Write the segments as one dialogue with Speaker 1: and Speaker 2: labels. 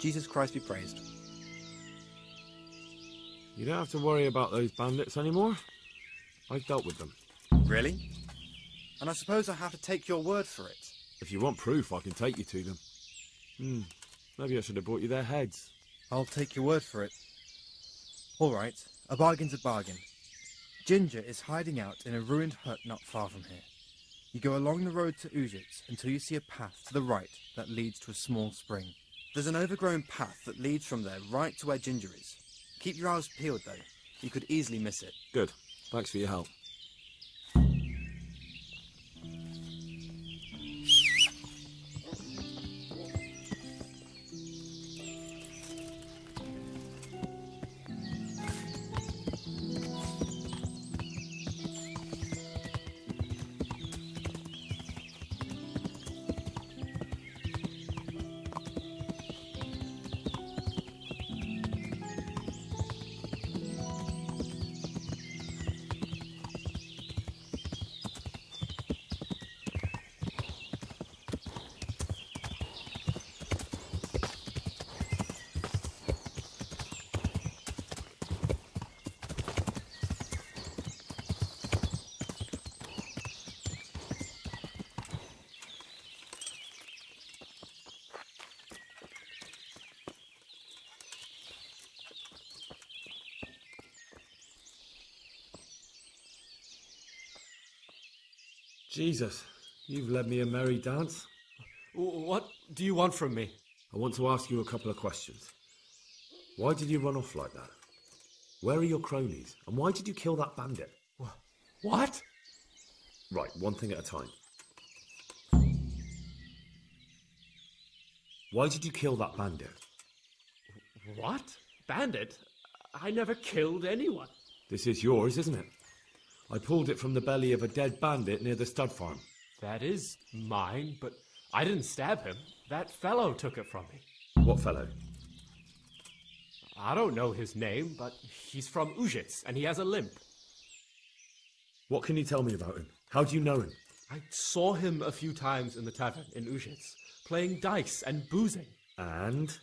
Speaker 1: Jesus Christ be praised.
Speaker 2: You don't have to worry about those bandits anymore. I've dealt with them.
Speaker 1: Really? And I suppose I have to take your word for it.
Speaker 2: If you want proof, I can take you to them. Hmm. Maybe I should have brought you their heads.
Speaker 1: I'll take your word for it. All right, a bargain's a bargain. Ginger is hiding out in a ruined hut not far from here. You go along the road to Uzhitz until you see a path to the right that leads to a small spring. There's an overgrown path that leads from there right to where Ginger is. Keep your eyes peeled, though. You could easily miss it.
Speaker 2: Good. Thanks for your help. Jesus, you've led me a merry dance.
Speaker 3: What do you want from me?
Speaker 2: I want to ask you a couple of questions. Why did you run off like that? Where are your cronies? And why did you kill that bandit?
Speaker 3: What?
Speaker 2: Right, one thing at a time. Why did you kill that bandit?
Speaker 3: What? Bandit? I never killed anyone.
Speaker 2: This is yours, isn't it? I pulled it from the belly of a dead bandit near the stud farm.
Speaker 3: That is mine, but I didn't stab him. That fellow took it from me.
Speaker 2: What fellow?
Speaker 3: I don't know his name, but he's from Uzhitz, and he has a limp.
Speaker 2: What can you tell me about him? How do you know him?
Speaker 3: I saw him a few times in the tavern in Uzhitz, playing dice and boozing.
Speaker 2: And?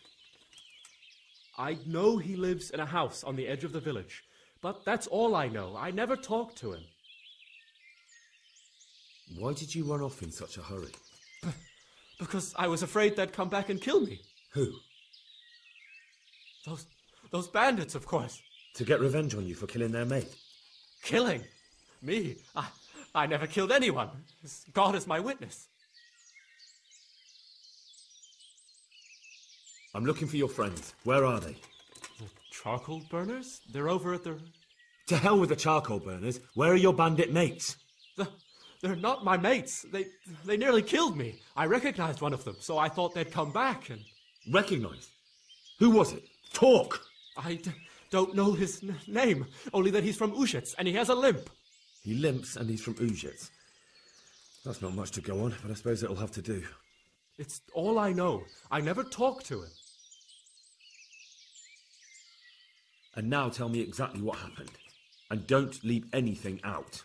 Speaker 3: I know he lives in a house on the edge of the village, but that's all I know. I never talked to him.
Speaker 2: Why did you run off in such a hurry?
Speaker 3: Because I was afraid they'd come back and kill me.
Speaker 2: Who?
Speaker 3: Those those bandits, of course.
Speaker 2: To get revenge on you for killing their mate?
Speaker 3: Killing? Me? I I never killed anyone. God is my witness.
Speaker 2: I'm looking for your friends. Where are they?
Speaker 3: Charcoal burners? They're over at the
Speaker 2: To hell with the charcoal burners. Where are your bandit mates?
Speaker 3: The- They're not my mates. They they nearly killed me. I recognized one of them, so I thought they'd come back and
Speaker 2: Recognize. Who was it? Talk!
Speaker 3: I d- don't know his n- name, only that he's from Uzhitz and he has a limp.
Speaker 2: He limps and he's from Uzhitz. That's not much to go on, but I suppose it'll have to do.
Speaker 3: It's all I know. I never talked to him.
Speaker 2: And now tell me exactly what happened. And don't leave anything out.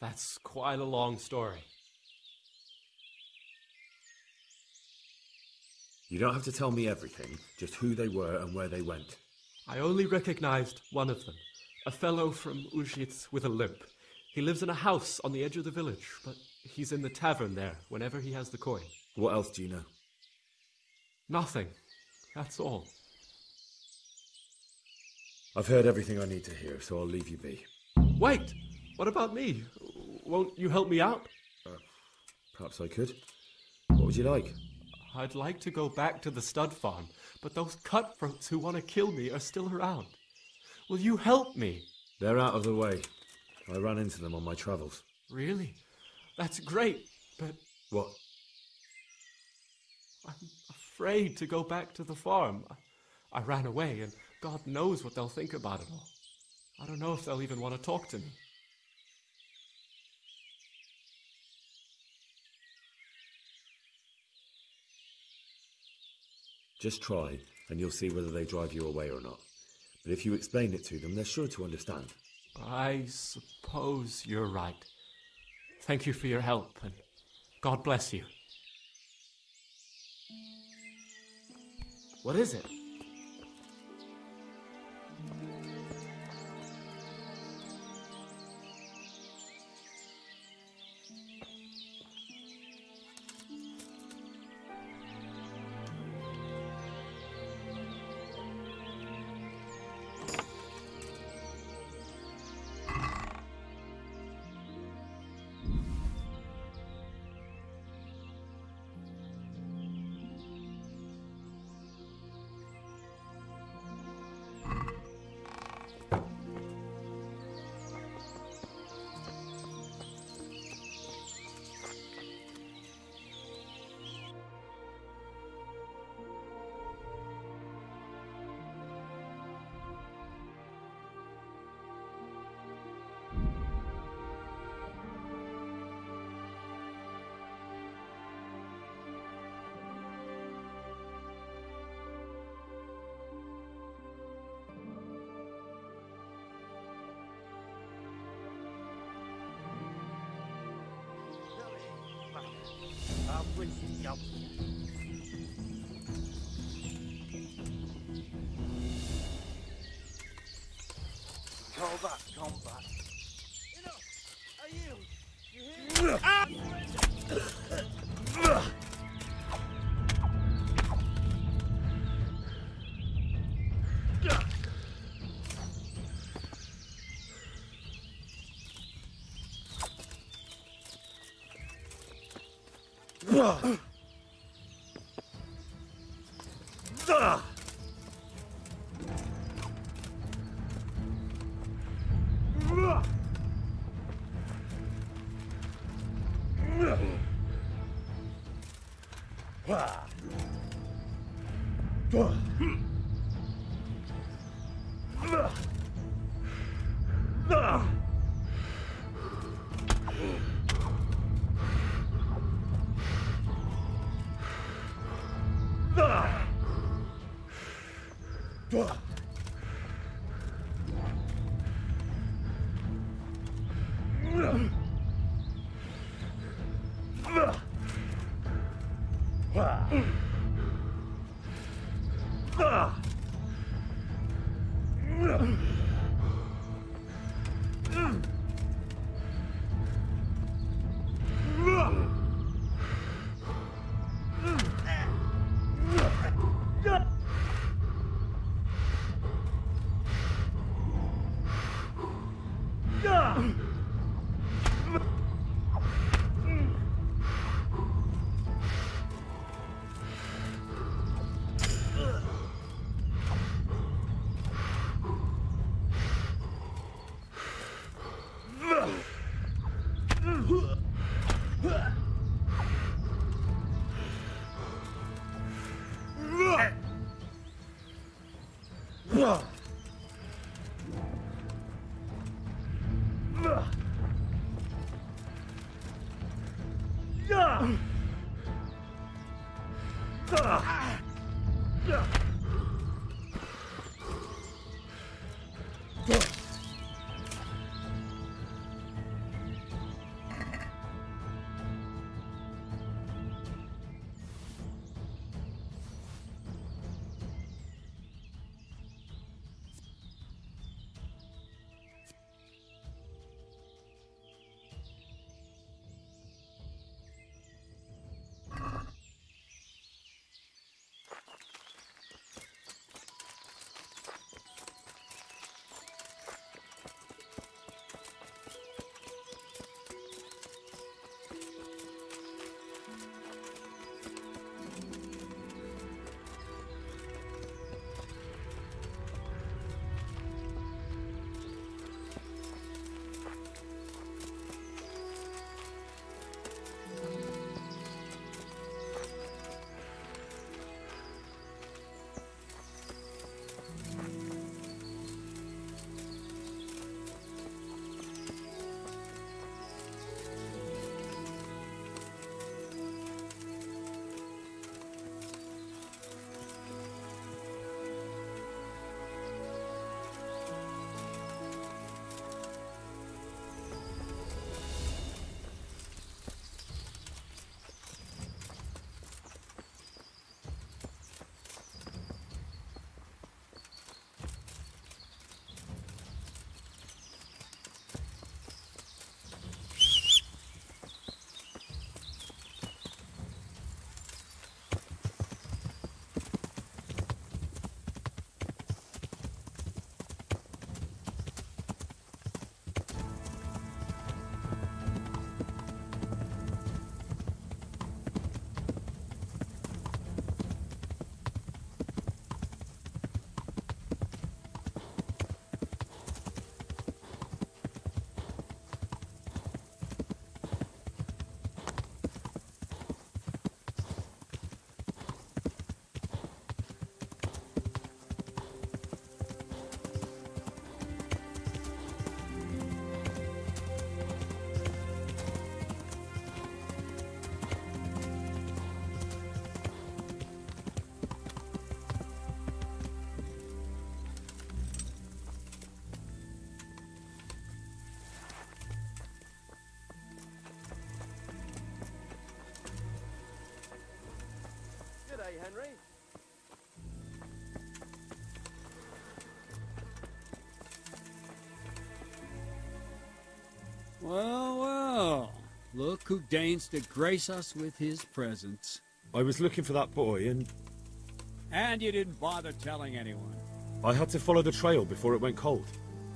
Speaker 3: That's quite a long story.
Speaker 2: You don't have to tell me everything, just who they were and where they went.
Speaker 3: I only recognized one of them, a fellow from Uzhitz with a limp. He lives in a house on the edge of the village, but he's in the tavern there whenever he has the coin.
Speaker 2: What else do you know?
Speaker 3: Nothing. That's all.
Speaker 2: I've heard everything I need to hear, so I'll leave you be.
Speaker 3: Wait! What about me? Won't you help me out?
Speaker 2: Uh, perhaps I could. What would you like?
Speaker 3: I'd like to go back to the stud farm, but those cutthroats who want to kill me are still around. Will you help me?
Speaker 2: They're out of the way. I ran into them on my travels.
Speaker 3: Really? That's great, but
Speaker 2: What?
Speaker 3: I'm afraid to go back to the farm. I, I ran away, and God knows what they'll think about it all. I don't know if they'll even want to talk to me.
Speaker 2: Just try, and you'll see whether they drive you away or not. But if you explain it to them, they're sure to understand.
Speaker 3: I suppose you're right. Thank you for your help, and God bless you. What is it?
Speaker 4: Combat, combat. Enough! I yield! You hear? Ugh. Fuck. Say, Henry?
Speaker 5: Well, well. Look who deigns to grace us with his presence.
Speaker 2: I was looking for that boy, and
Speaker 5: And you didn't bother telling anyone.
Speaker 2: I had to follow the trail before it went cold.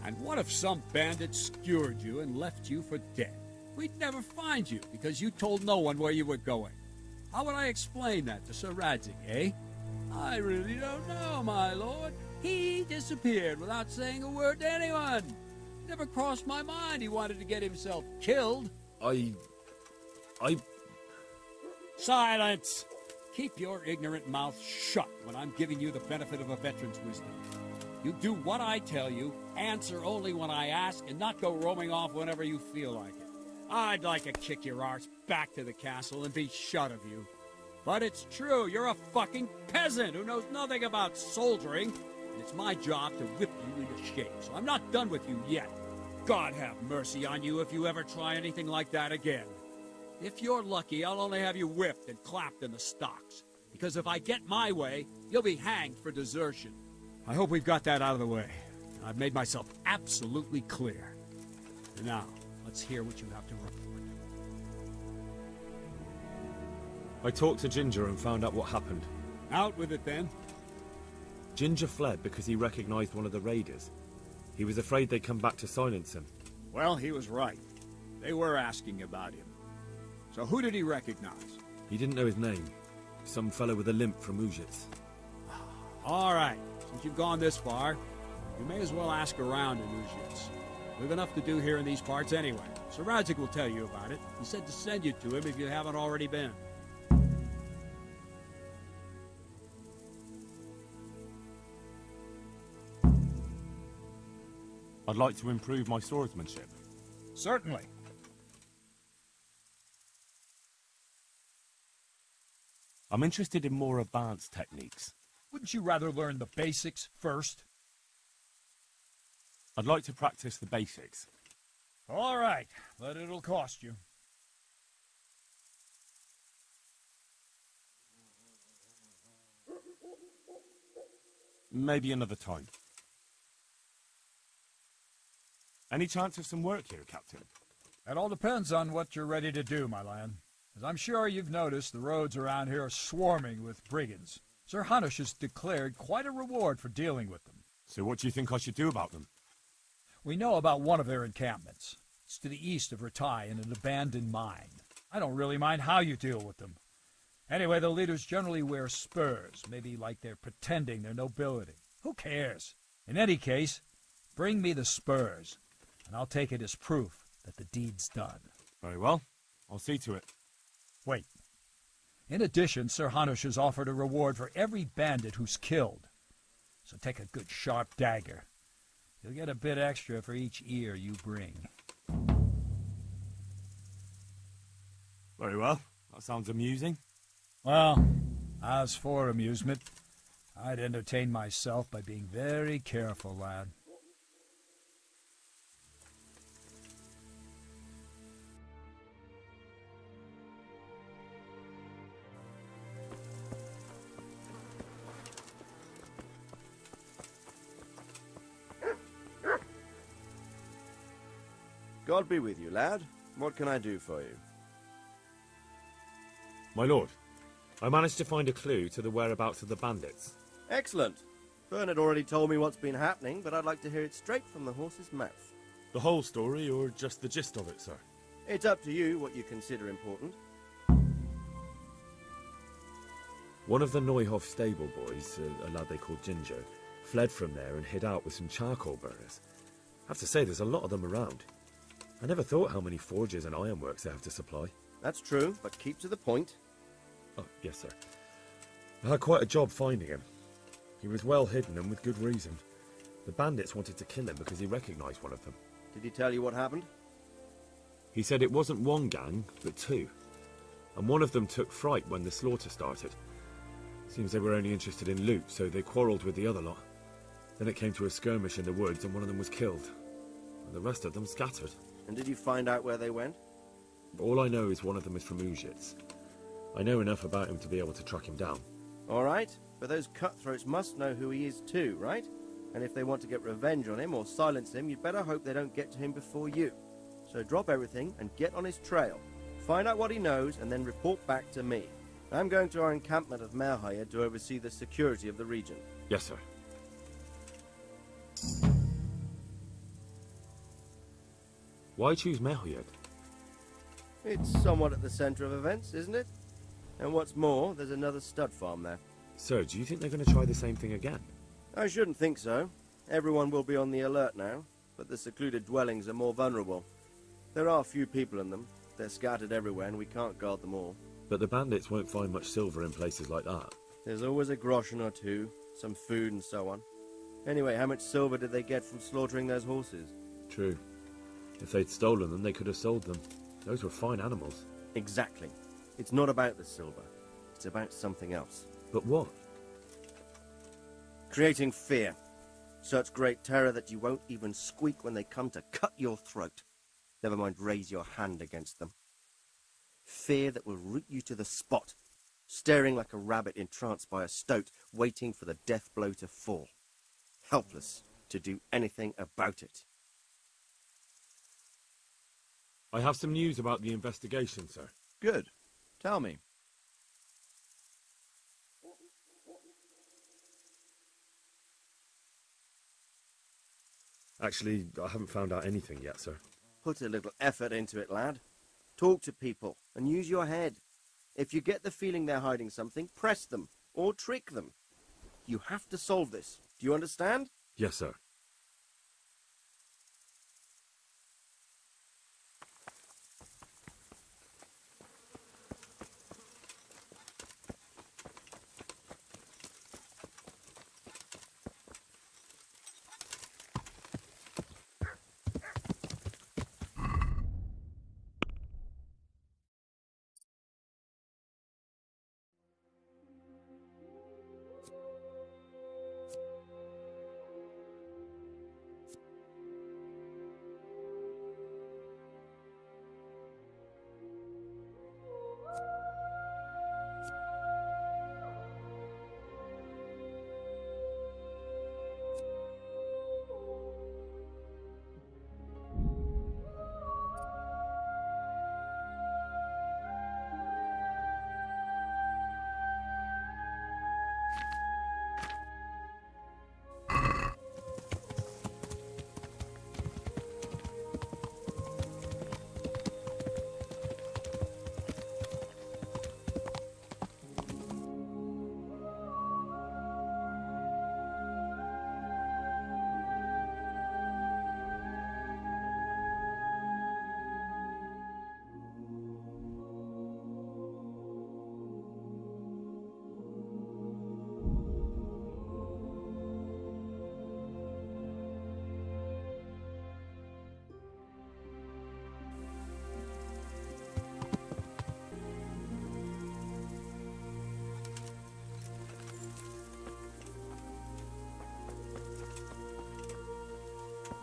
Speaker 5: And what if some bandit skewered you and left you for dead? We'd never find you because you told no one where you were going. How would I explain that to Sir Radzig, eh? I really don't know, my lord. He disappeared without saying a word to anyone. Never crossed my mind he wanted to get himself killed.
Speaker 2: I. I.
Speaker 5: Silence! Keep your ignorant mouth shut when I'm giving you the benefit of a veteran's wisdom. You do what I tell you, answer only when I ask, and not go roaming off whenever you feel like it. I'd like to kick your arse back to the castle and be shut of you. But it's true, you're a fucking peasant who knows nothing about soldiering, and it's my job to whip you into shape, so I'm not done with you yet. God have mercy on you if you ever try anything like that again. If you're lucky, I'll only have you whipped and clapped in the stocks. Because if I get my way, you'll be hanged for desertion. I hope we've got that out of the way. I've made myself absolutely clear. Now, let's hear what you have to report.
Speaker 2: I talked to Ginger and found out what happened.
Speaker 5: Out with it then.
Speaker 2: Ginger fled because he recognized one of the raiders. He was afraid they'd come back to silence him.
Speaker 5: Well, he was right. They were asking about him. So who did he recognize?
Speaker 2: He didn't know his name. Some fellow with a limp from Uzhitz.
Speaker 5: All right, since you've gone this far, you may as well ask around in Uzhitz. We've enough to do here in these parts anyway. Sir Radzig will tell you about it. He said to send you to him if you haven't already been.
Speaker 6: I'd like to improve my swordsmanship.
Speaker 5: Certainly.
Speaker 6: I'm interested in more advanced techniques.
Speaker 7: Wouldn't you rather learn the basics first?
Speaker 6: I'd like to practice the basics.
Speaker 7: All right, but it'll cost you.
Speaker 6: Maybe another time. Any chance of some work here, Captain?
Speaker 7: It all depends on what you're ready to do, my lad. As I'm sure you've noticed, the roads around here are swarming with brigands. Sir Hanush has declared quite a reward for dealing with them.
Speaker 6: So what do you think I should do about them?
Speaker 7: We know about one of their encampments. It's to the east of Rattay in an abandoned mine. I don't really mind how you deal with them. Anyway, the leaders generally wear spurs, maybe like they're pretending their nobility. Who cares? In any case, bring me the spurs, and I'll take it as proof that the deed's done.
Speaker 6: Very well. I'll see to it.
Speaker 7: Wait. In addition, Sir Hanush has offered a reward for every bandit who's killed. So take a good sharp dagger. You'll get a bit extra for each ear you bring.
Speaker 6: Very well. That sounds amusing.
Speaker 7: Well, as for amusement, I'd entertain myself by being very careful, lad.
Speaker 8: God be with you, lad. What can I do for you?
Speaker 2: My lord, I managed to find a clue to the whereabouts of the bandits.
Speaker 8: Excellent. Bern had already told me what's been happening, but I'd like to hear it straight from the horse's mouth.
Speaker 6: The whole story, or just the gist of it, sir?
Speaker 8: It's up to you what you consider important.
Speaker 2: One of the Neuhof stable boys, a, a lad they called Ginger, fled from there and hid out with some charcoal burners. I have to say, there's a lot of them around. I never thought how many forges and ironworks they have to supply.
Speaker 8: That's true, but keep to the point.
Speaker 2: Oh, yes, sir. I had quite a job finding him. He was well hidden and with good reason. The bandits wanted to kill him because he recognized one of them.
Speaker 8: Did he tell you what happened?
Speaker 2: He said it wasn't one gang, but two. And one of them took fright when the slaughter started. Seems they were only interested in loot, so they quarreled with the other lot. Then it came to a skirmish in the woods and one of them was killed. And the rest of them scattered.
Speaker 8: And did you find out where they went?
Speaker 2: All I know is one of them is from Uzhitz. I know enough about him to be able to track him down.
Speaker 8: All right? But those cutthroats must know who he is too, right? And if they want to get revenge on him or silence him, you'd better hope they don't get to him before you. So drop everything and get on his trail. Find out what he knows and then report back to me. I'm going to our encampment of Merhojed to oversee the security of the region.
Speaker 2: Yes, sir. Why choose Merhojed?
Speaker 8: It's somewhat at the center of events, isn't it? And what's more, there's another stud farm there.
Speaker 2: Sir, do you think they're going to try the same thing again?
Speaker 8: I shouldn't think so. Everyone will be on the alert now, but the secluded dwellings are more vulnerable. There are few people in them. They're scattered everywhere and we can't guard them all.
Speaker 2: But the bandits won't find much silver in places like that.
Speaker 8: There's always a groschen or two, some food and so on. Anyway, how much silver did they get from slaughtering those horses?
Speaker 2: True. If they'd stolen them, they could have sold them. Those were fine animals.
Speaker 8: Exactly. It's not about the silver. It's about something else.
Speaker 2: But what?
Speaker 8: Creating fear. Such great terror that you won't even squeak when they come to cut your throat. Never mind raise your hand against them. Fear that will root you to the spot, staring like a rabbit entranced by a stoat, waiting for the death blow to fall. Helpless to do anything about it.
Speaker 2: I have some news about the investigation, sir.
Speaker 9: Good. Tell me.
Speaker 2: Actually, I haven't found out anything yet, sir.
Speaker 8: Put a little effort into it, lad. Talk to people and use your head. If you get the feeling they're hiding something, press them or trick them. You have to solve this. Do you understand?
Speaker 2: Yes, sir.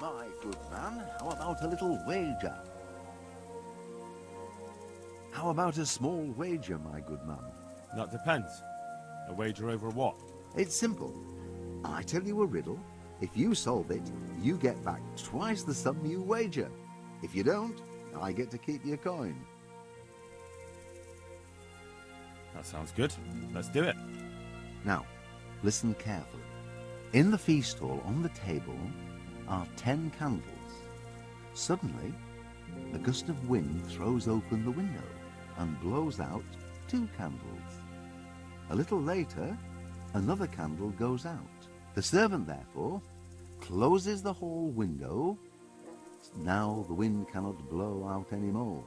Speaker 10: My good man, how about a little wager? How about a small wager, my good man?
Speaker 6: That depends. A wager over what?
Speaker 10: It's simple. I tell you a riddle. If you solve it, you get back twice the sum you wager. If you don't, I get to keep your coin.
Speaker 6: That sounds good. Let's do it.
Speaker 10: Now, listen carefully. In the feast hall on the table are ten candles. Suddenly, a gust of wind throws open the window and blows out two candles. A little later, another candle goes out. The servant, therefore, closes the hall window. Now the wind cannot blow out any more.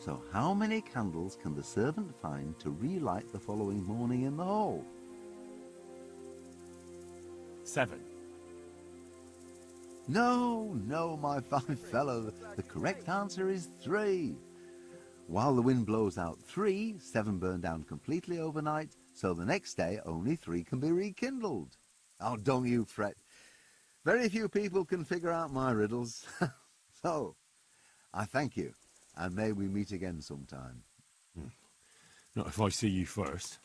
Speaker 10: So how many candles can the servant find to relight the following morning in the hall?
Speaker 6: Seven.
Speaker 10: No, no, my fine fellow. The correct answer is three. While the wind blows out three, seven burn down completely overnight, so the next day only three can be rekindled. Oh, don't you fret. Very few people can figure out my riddles. so, I thank you, and may we meet again sometime. Hmm.
Speaker 6: Not if I see you first.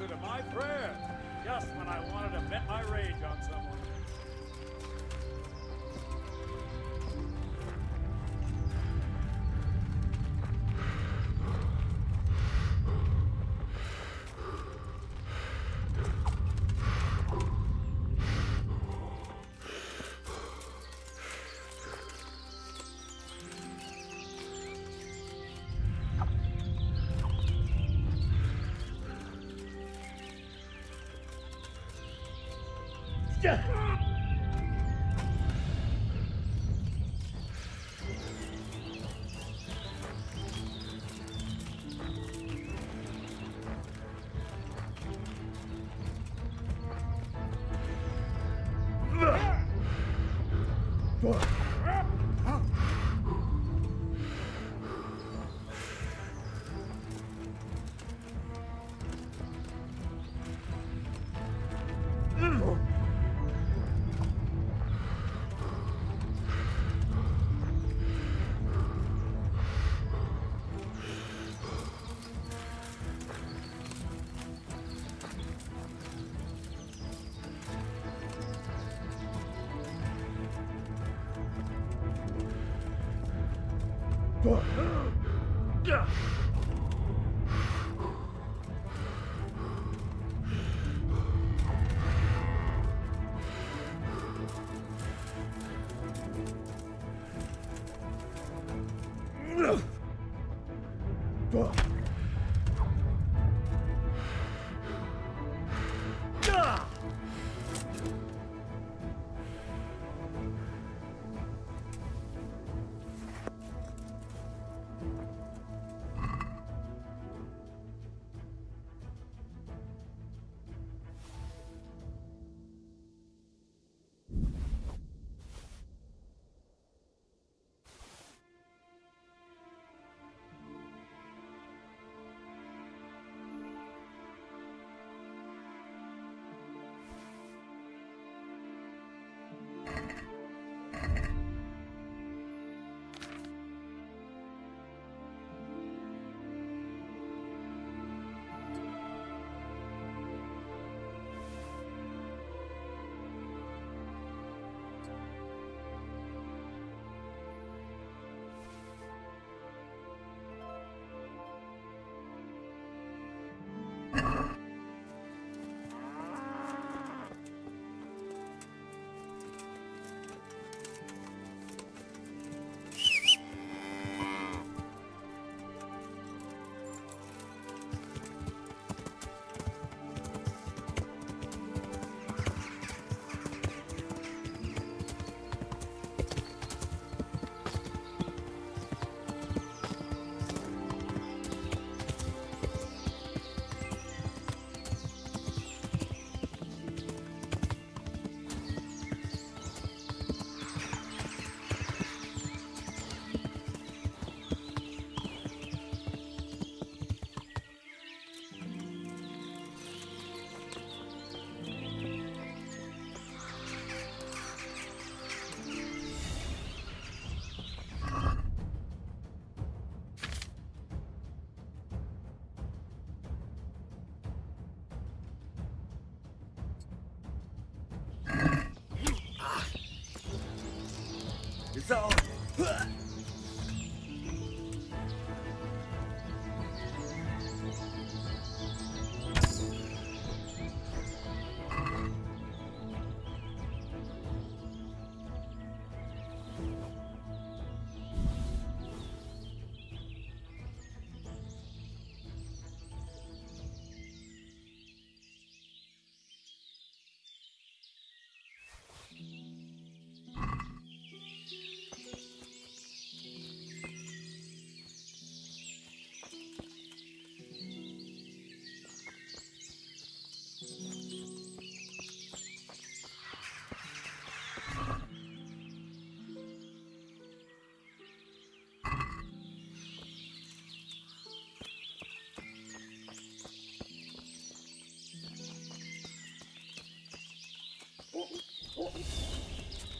Speaker 5: Answer to my prayer. Just when I
Speaker 8: It's all.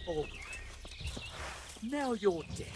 Speaker 11: Oh. Now you're dead.